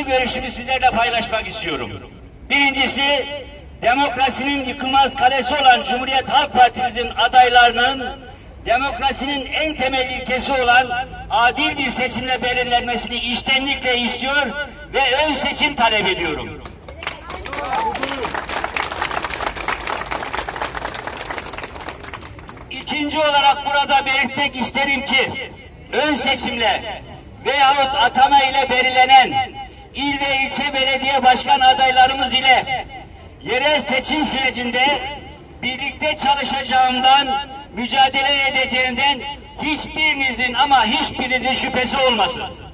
iki görüşümü sizlerle paylaşmak istiyorum. Birincisi, demokrasinin yıkılmaz kalesi olan Cumhuriyet Halk Partimizin adaylarının demokrasinin en temel ilkesi olan adil bir seçimle belirlenmesini içtenlikle istiyor ve ön seçim talep ediyorum. İkinci olarak burada belirtmek isterim ki ön seçimle veyahut atama ile belirlenen il ve ilçe belediye başkan adaylarımız ile yerel seçim sürecinde birlikte çalışacağımdan, mücadele edeceğimden hiçbirinizin ama hiçbirinizin şüphesi olmasın.